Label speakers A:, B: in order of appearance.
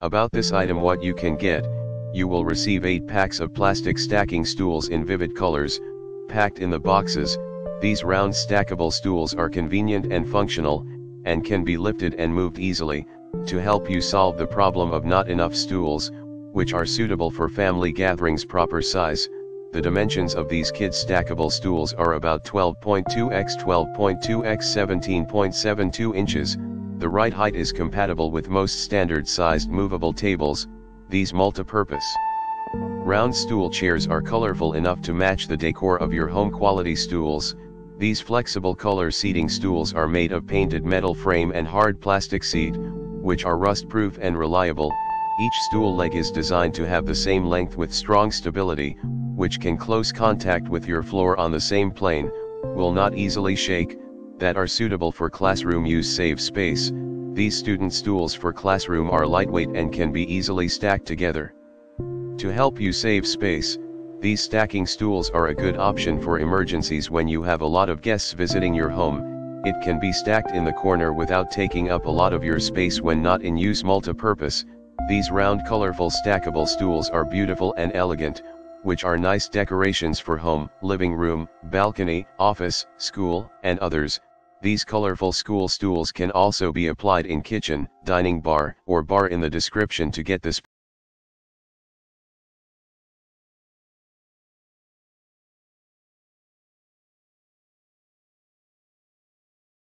A: About this item what you can get, you will receive 8 packs of plastic stacking stools in vivid colors, packed in the boxes, these round stackable stools are convenient and functional, and can be lifted and moved easily, to help you solve the problem of not enough stools, which are suitable for family gatherings proper size. The dimensions of these kids stackable stools are about 12.2 x 12.2 x 17.72 inches, the right height is compatible with most standard-sized movable tables, these multi-purpose. Round stool chairs are colorful enough to match the decor of your home quality stools, these flexible color seating stools are made of painted metal frame and hard plastic seat, which are rust-proof and reliable, each stool leg is designed to have the same length with strong stability, which can close contact with your floor on the same plane, will not easily shake, that are suitable for classroom use save space, these student stools for classroom are lightweight and can be easily stacked together. To help you save space, these stacking stools are a good option for emergencies when you have a lot of guests visiting your home, it can be stacked in the corner without taking up a lot of your space when not in use multi-purpose, these round colorful stackable stools are beautiful and elegant, which are nice decorations for home, living room, balcony, office, school, and others, these colorful school stools can also be applied in kitchen, dining bar, or bar in the description to get this